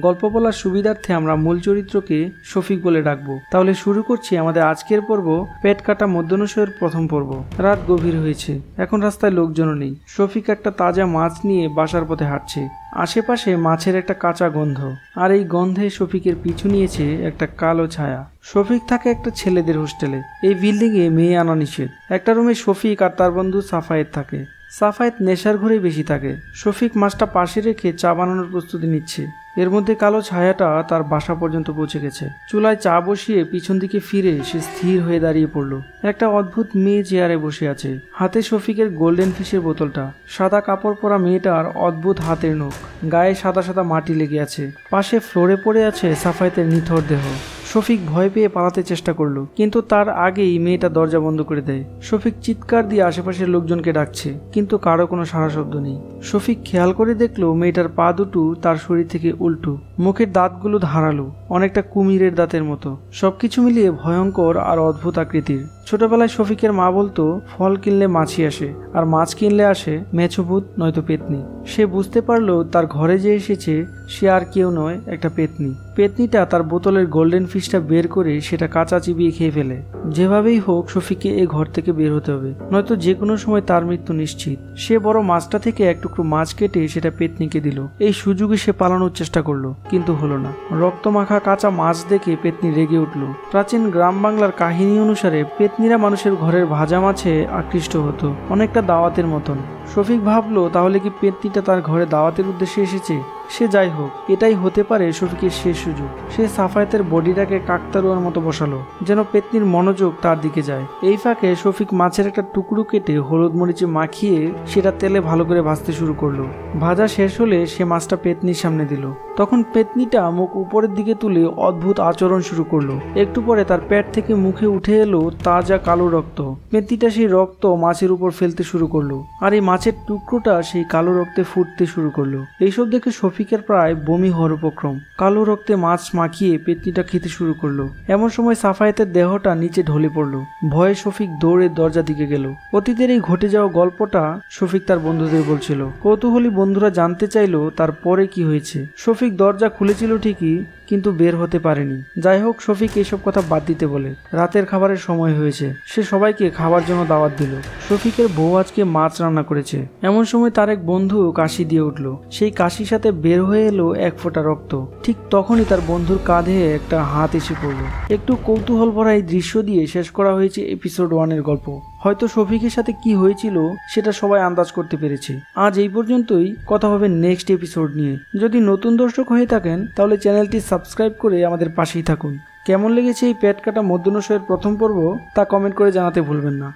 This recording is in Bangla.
গল্প বলার সুবিধার্থে আমরা মূল চরিত্রকে শফিক বলে ডাকবো। তাহলে শুরু করছি আমাদের আজকের পর্ব, পেট কাটা মধ্যাহ্নশয়ের প্রথম পর্ব। রাত গভীর হয়েছে, এখন রাস্তায় লোকজনও নেই। শফিক একটা তাজা মাছ নিয়ে বাসার পথে হাঁটছে। আশেপাশে মাছের একটা কাঁচা গন্ধ, আর এই গন্ধে শফিকের পিছু নিয়েছে একটা কালো ছায়া। শফিক থাকে একটা ছেলেদের হোস্টেলে। এই বিল্ডিংয়ে মেয়ে আনা নিষেধ। একটা রুমে শফিক আর তার বন্ধু সাফায়েত থাকে। সাফায়েত নেশার ঘরেই বেশি থাকে। শফিক মাছটা পাশে রেখে চা বানানোর প্রস্তুতি নিচ্ছে। এর মধ্যে কালো ছায়াটা তার বাসা পর্যন্ত পৌঁছে গেছে। চুলায় চা বসিয়ে পিছন দিকে ফিরে সে স্থির হয়ে দাঁড়িয়ে পড়ল। একটা অদ্ভুত মেয়ে চেয়ারে বসে আছে। হাতে শফিকের গোল্ডেন ফিশের বোতলটা। সাদা কাপড় পরা মেয়েটার অদ্ভুত হাতের নখ। গায়ে সাদা সাদা মাটি লেগে আছে। পাশে ফ্লোরে পড়ে আছে সাফায়েতের নিথর দেহ। শফিক ভয় পেয়ে পালাতে চেষ্টা করল, কিন্তু তার আগেই মেয়েটা দরজা বন্ধ করে দেয়। শফিক চিৎকার দিয়ে আশেপাশের লোকজনকে ডাকছে, কিন্তু কারও কোনো সারা শব্দ নেই। শফিক খেয়াল করে দেখল মেয়েটার পা দুটো তার শরীর থেকে উল্টো, মুখের দাঁতগুলো ধারালো, অনেকটা কুমিরের দাঁতের মতো। সবকিছু মিলিয়ে ভয়ঙ্কর আর অদ্ভুত আকৃতির। ছোটবেলায় শফিকের মা বলতো, ফল কিনলে মাছি আসে, আর মাছ কিনলে আসে মেছভূত নয়তো পেতনি। সে বুঝতে পারল তার ঘরে যে এসেছে, সে আর কেউ নয়, একটা পেতনি। পেতনিটা তার বোতলের গোল্ডেন ফিশটা বের করে সেটা কাঁচা চিবিয়ে খেয়ে ফেলে। যেভাবেই হোক, শফিককে এই ঘর থেকে বের হতে হবে, নয়তো যে কোনো সময় তার মৃত্যু নিশ্চিত। সে বড় মাছটা থেকে এক টুকরো মাছ কেটে সেটা পেতনিকে দিল। এই সুযোগে সে পালানোর চেষ্টা করল, কিন্তু হলো না। রক্তমাখা কাঁচা মাছ দেখে পেতনি রেগে উঠল। প্রাচীন গ্রাম বাংলার কাহিনী অনুসারে পেতনিরা মানুষের ঘরের ভাজা মাছে আকৃষ্ট হতো অনেকটা দাওয়াতের মতন। শফিক ভাবলো, তাহলে কি পেতনিটা তার ঘরে দাওয়াতের উদ্দেশ্যে এসেছে? সে যাই হোক, এটাই হতে পারে শফিকের শেষ সুযোগ। সে সাফায়েতের বডিটাকে কাকতারুয়ার মতো বসালো, যেন পেতনির মনোযোগ তার দিকে যায়। এই ফাঁকে শফিক মাছের একটা টুকরো কেটে হলুদ মরিচে মাখিয়ে সেটা তেলে ভালো করে ভাজতে শুরু করল। ভাজা শেষ হলে সে মাছটা পেতনির সামনে দিল। তখন পেতনিটা মুখ উপরের দিকে তুলে অদ্ভুত আচরণ শুরু করল। একটু পরে তার পেট থেকে মুখে উঠে এলো তাজা কালো রক্ত। পেতনিটা সেই রক্ত মাছের উপর ফেলতে শুরু করল। আর এই মাছের টুকরোটা সেই কালো রক্তে ফুটতে শুরু করল। এইসব দেখে শফিকের প্রায় বমি হওয়ার উপক্রম। কালো রক্তে মাছ মাখিয়ে পেতনিটা খেতে শুরু করল। এমন সময় সাফায়েতের দেহটা নিচে ঢলে পড়ল। ভয়ে শফিক দৌড়ে দরজা দিকে গেল। অতীতের এই ঘটে যাওয়া গল্পটা শফিক তার বন্ধুদের বলছিল। কৌতূহলী বন্ধুরা জানতে চাইলো তার পরে কি হয়েছে। শফিক দরজা খুলেছিল ঠিকই, কিন্তু বের হতে পারেনি। যাই হোক, শফিক এইসব কথা বাদ দিতে বলে। রাতের খাবারের সময় হয়েছে। সে সবাইকে খাবার জন্য দাওয়াত দিল। শফিকের বউ আজকে মাছ রান্না করেছে। এমন সময় তার এক বন্ধু কাশি দিয়ে উঠল। সেই কাশির সাথে বের হয়ে এলো এক ফোঁটা রক্ত। ঠিক তখনই তার বন্ধুর কাঁধে একটা হাত এসে পড়ল। একটু কৌতূহল ভরা এই দৃশ্য দিয়ে শেষ করা হয়েছে এপিসোড ওয়ানের গল্প। হয়তো শফিকের সাথে কি হয়েছিল, সেটা সবাই আন্দাজ করতে পেরেছে। আজ এই পর্যন্তই। কথা হবে নেক্সট এপিসোড নিয়ে। যদি নতুন দর্শক হয়ে থাকেন, তাহলে চ্যানেলটি সাবস্ক্রাইব করে আমাদের পাশেই থাকুন। কেমন লেগেছে এই পেট কাটা মধ্যাহ্নশয়ের প্রথম পর্ব, তা কমেন্ট করে জানাতে ভুলবেন না।